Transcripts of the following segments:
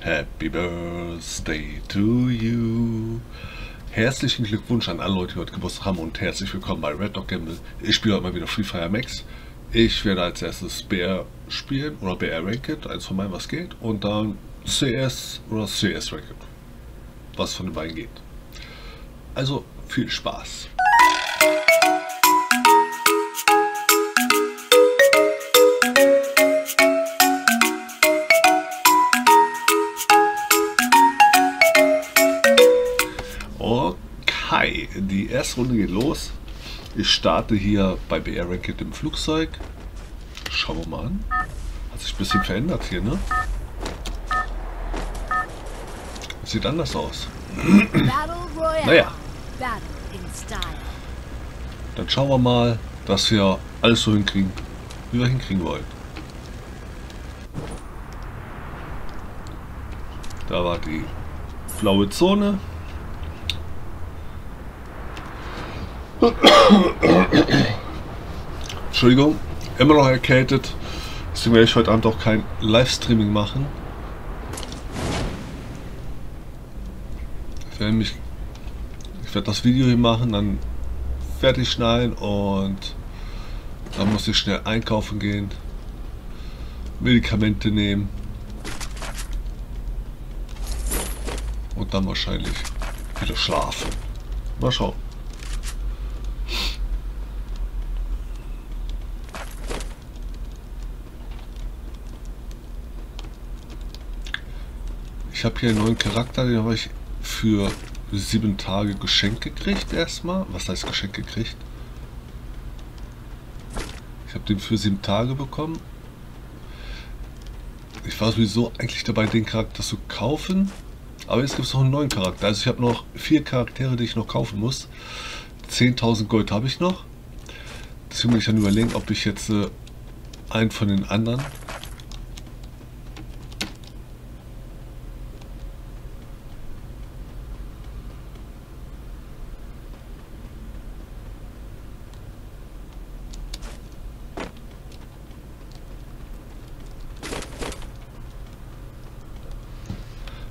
Happy Birthday to you. Herzlichen Glückwunsch an alle Leute, die heute Geburtstag haben und herzlich willkommen bei Red Dog Gamble. Ich spiele heute mal wieder Free Fire Max. Ich werde als erstes BR spielen oder BR Ranked, eins von meinen was geht, und dann CS oder CS Ranked, was von den beiden geht. Also viel Spaß. Okay, die erste Runde geht los. Ich starte hier bei BR Ranked im Flugzeug. Schauen wir mal an. Hat sich ein bisschen verändert hier, ne? Sieht anders aus. naja. Dann schauen wir mal, dass wir alles so hinkriegen, wie wir hinkriegen wollen. Da war die blaue Zone. Entschuldigung, immer noch erkältet. Deswegen werde ich heute Abend auch kein Livestreaming machen. Ich werde mich. Ich werde das Video hier machen, dann fertig schneiden und dann muss ich schnell einkaufen gehen. Medikamente nehmen. Und dann wahrscheinlich wieder schlafen. Mal schauen. Ich habe hier einen neuen Charakter, den habe ich für sieben Tage geschenkt gekriegt erstmal. Was heißt geschenkt gekriegt? Ich habe den für sieben Tage bekommen. Ich war sowieso eigentlich dabei, den Charakter zu kaufen. Aber jetzt gibt es noch einen neuen Charakter. Also ich habe noch vier Charaktere, die ich noch kaufen muss. 10.000 Gold habe ich noch. Deswegen will ich dann überlegen, ob ich jetzt äh, einen von den anderen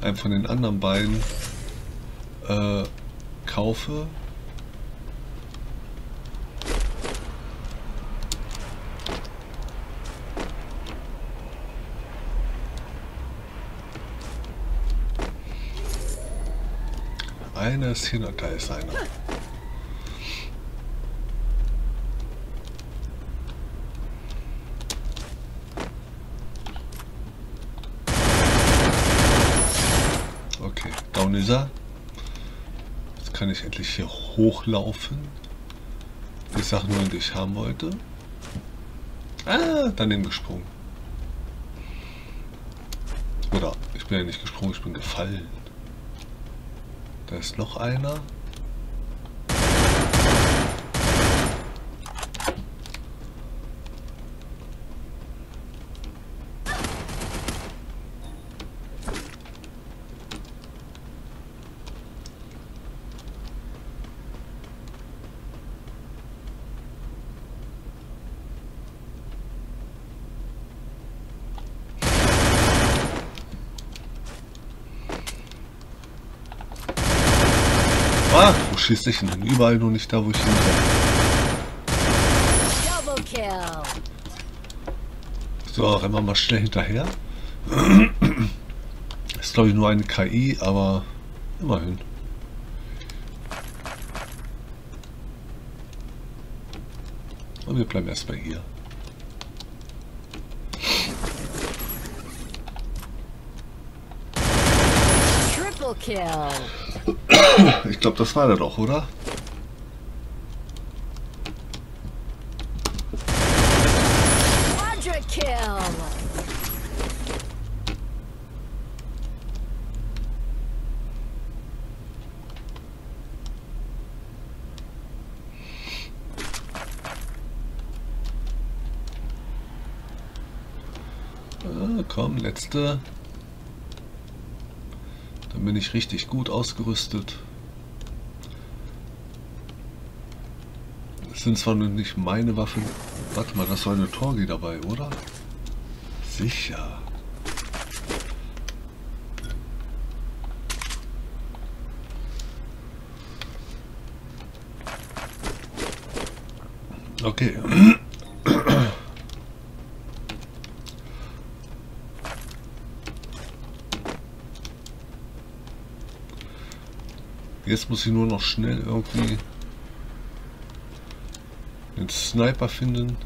einen von den anderen beiden äh, kaufe. Einer ist hier noch, da ist einer. Down ist er. Jetzt kann ich endlich hier hochlaufen. Die Sachen, die ich haben wollte. Ah, daneben gesprungen. Oder, ich bin ja nicht gesprungen, ich bin gefallen. Da ist noch einer. Ah, wo schießt ich denn? Überall nur nicht da, wo ich hin So, rennen wir mal schnell hinterher. Ist glaube ich nur eine KI, aber immerhin. Und wir bleiben erstmal hier. Triple Kill. Ich glaube, das war der doch, oder? Ah, komm, letzte bin ich richtig gut ausgerüstet. Das sind zwar nur nicht meine Waffen. Warte mal, das war eine Torgi dabei, oder? Sicher. Okay. Jetzt muss ich nur noch schnell irgendwie den Sniper finden.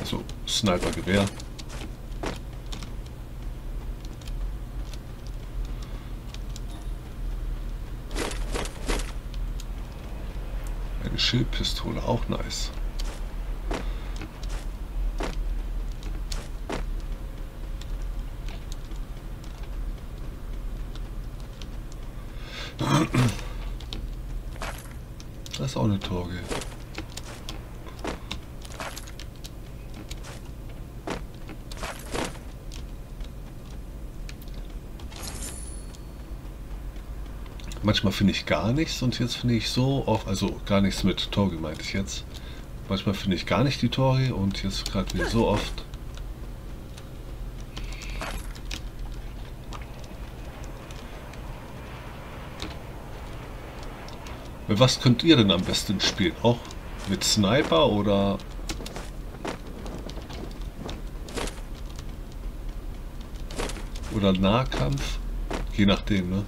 Also Sniper-Gewehr. Eine Schildpistole, auch nice. Das ist auch eine Torge. Manchmal finde ich gar nichts und jetzt finde ich so oft, also gar nichts mit Torge meinte ich jetzt. Manchmal finde ich gar nicht die Torge und jetzt gerade wieder so oft. Was könnt ihr denn am besten spielen? Auch mit Sniper oder oder Nahkampf? Je nachdem, ne?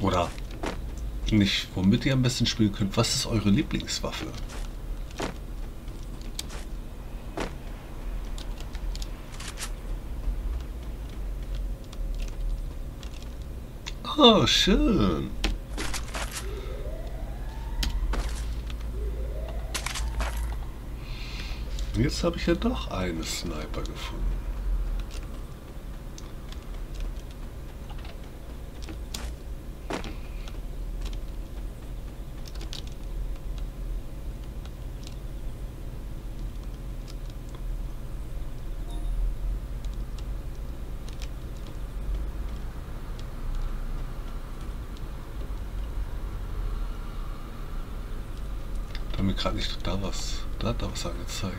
Oder nicht, womit ihr am besten spielen könnt. Was ist eure Lieblingswaffe? Oh, schön. Jetzt habe ich ja doch eine Sniper gefunden. Gerade nicht da was, da hat da was angezeigt.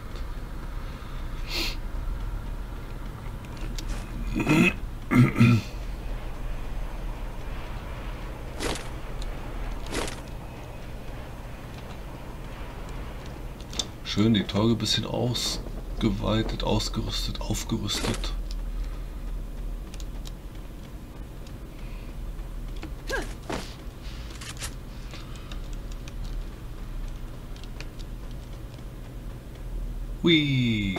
Schön die Torge ein bisschen ausgeweitet, ausgerüstet, aufgerüstet. Hui.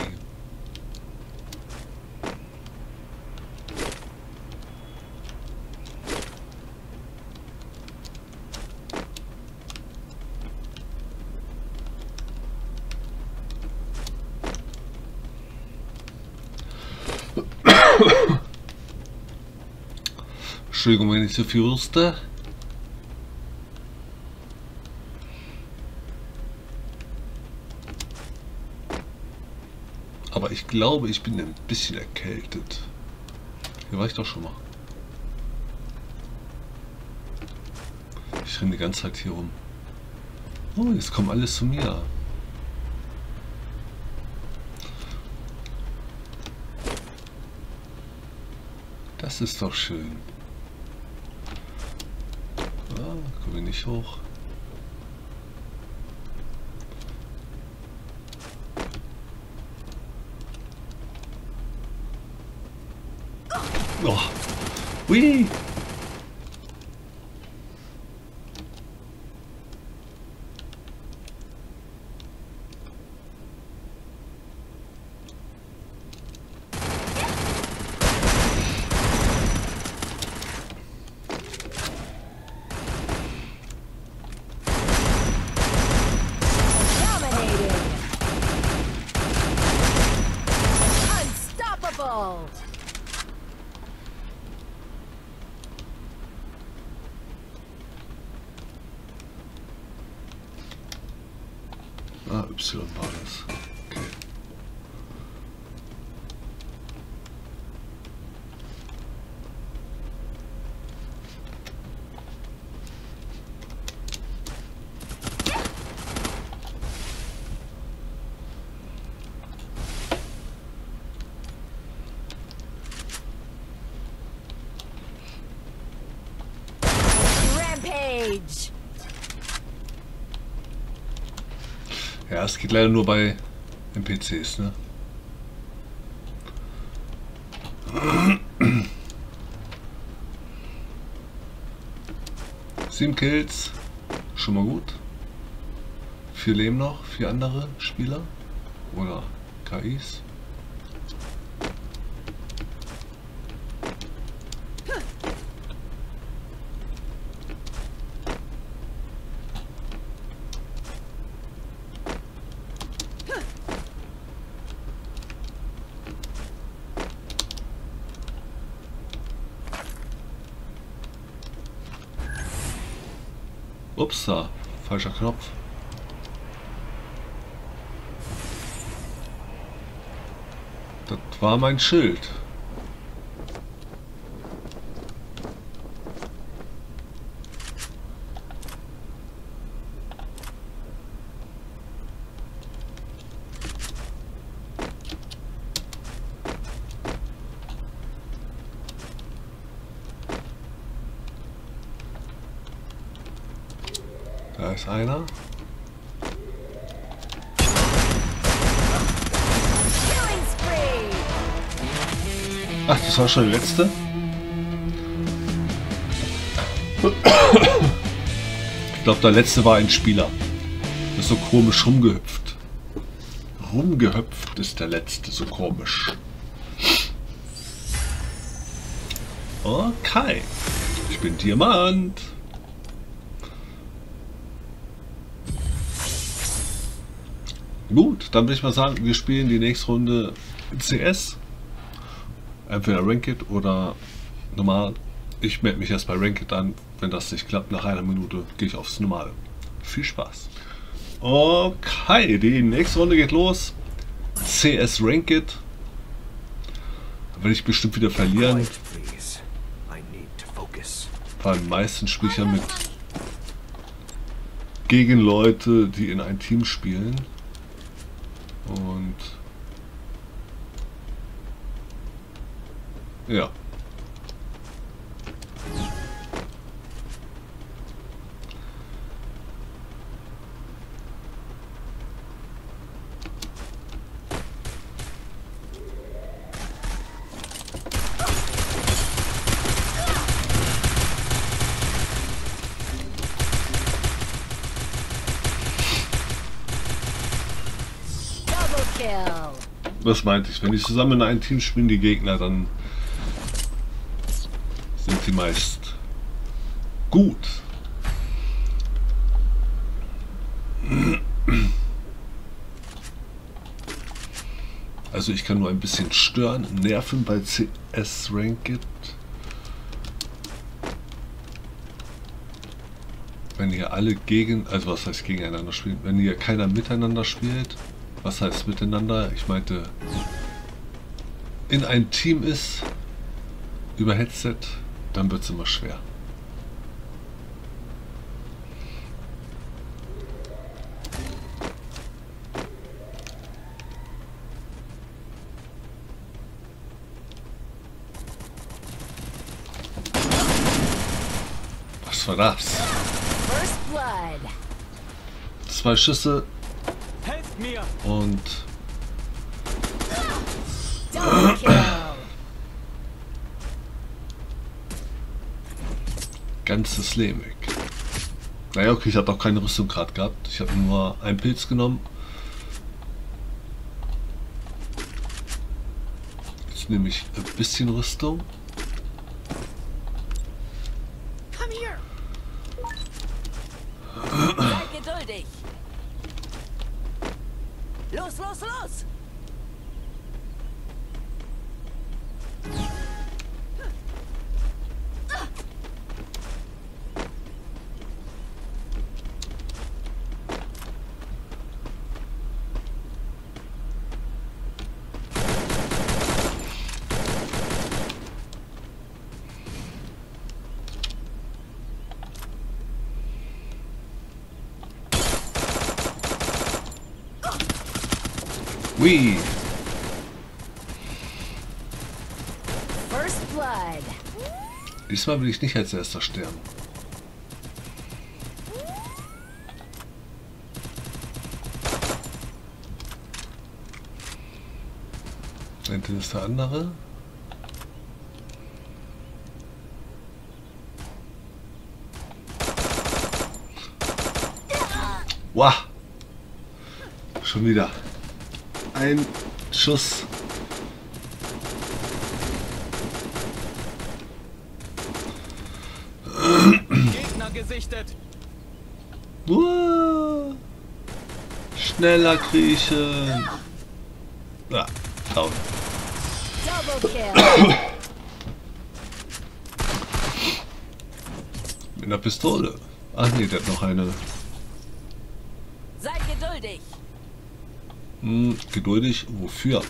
Entschuldigung, wenn ich so viel huste. Aber ich glaube, ich bin ein bisschen erkältet. Hier war ich doch schon mal. Ich renne die ganze Zeit hier rum. Oh, jetzt kommt alles zu mir. Das ist doch schön. Ah, kommen wir nicht hoch. Oh. Hui. Dominating. Unstoppable. Ah, Y war das. Okay. Rampage. Ja, es geht leider nur bei NPCs, ne? Sieben Kills, schon mal gut. Vier Leben noch, vier andere Spieler oder KIs. Upsa, falscher Knopf. Das war mein Schild. Da ist einer. Ach, das war schon der letzte? Ich glaube, der letzte war ein Spieler. Ist so komisch rumgehüpft. Rumgehüpft ist der letzte, so komisch. Okay. Ich bin Diamant. Gut, dann würde ich mal sagen, wir spielen die nächste Runde CS. Entweder Ranked oder normal. Ich melde mich erst bei Ranked an. Wenn das nicht klappt, nach einer Minute gehe ich aufs Normale. Viel Spaß. Okay, die nächste Runde geht los. CS Ranked. Da werde ich bestimmt wieder verlieren. Quiet, please. I need to focus. Weil meistens spiele ich ja mit gegen Leute, die in ein Team spielen. Und ja. Was meinte ich? Wenn die zusammen in einem Team spielen, die Gegner, dann sie meist gut. Also ich kann nur ein bisschen stören, nerven bei CS Ranked. Wenn ihr alle gegen, also was heißt gegeneinander spielen, wenn ihr keiner miteinander spielt, was heißt miteinander? Ich meinte, in ein Team ist, über Headset, dann wird es immer schwer. Was war das? First blood. Zwei Schüsse und Double kill. Ganzes Leben weg. Naja, okay, ich habe auch keine Rüstung gerade gehabt. Ich habe nur einen Pilz genommen. Jetzt nehme ich ein bisschen Rüstung. Hui. Diesmal will ich nicht als erster sterben. Da hinten ist der andere. Wow. Schon wieder. Ein Schuss. Gegner gesichtet. Uah. Schneller kriechen. Ja, kill. Mit einer Pistole. Ach nee, der hat noch eine. Sei geduldig. Hm, geduldig. Wofür?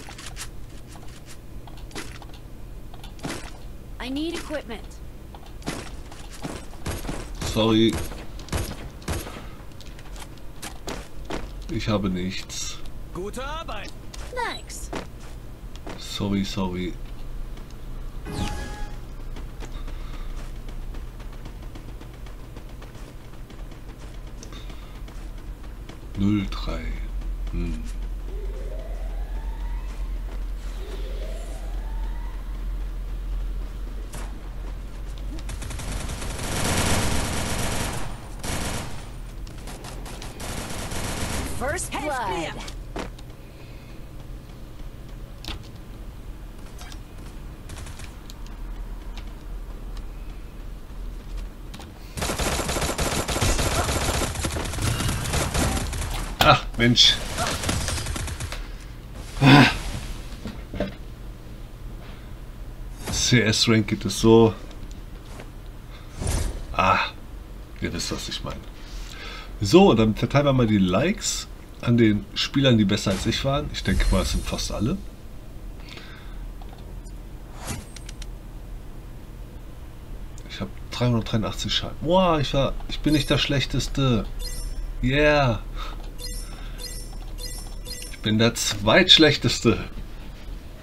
I need equipment. Sorry. Ich habe nichts. Gute Arbeit. Thanks. Sorry, sorry. Null drei. Hm. Mensch. CS-Rank geht es so. Ah, ihr wisst, was ich meine. So, dann verteilen wir mal die Likes an den Spielern, die besser als ich waren. Ich denke mal, es sind fast alle. Ich habe 383 Schaden. Boah, ich, ich bin nicht der Schlechteste. Yeah. Bin der zweitschlechteste.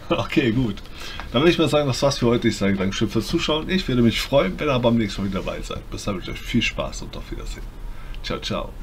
Okay, gut. Dann würde ich mal sagen, das war's für heute. Ich sage Dankeschön fürs Zuschauen. Ich würde mich freuen, wenn ihr beim nächsten Mal wieder dabei seid. Bis dahin wünsche ich euch viel Spaß und auf Wiedersehen. Ciao, ciao.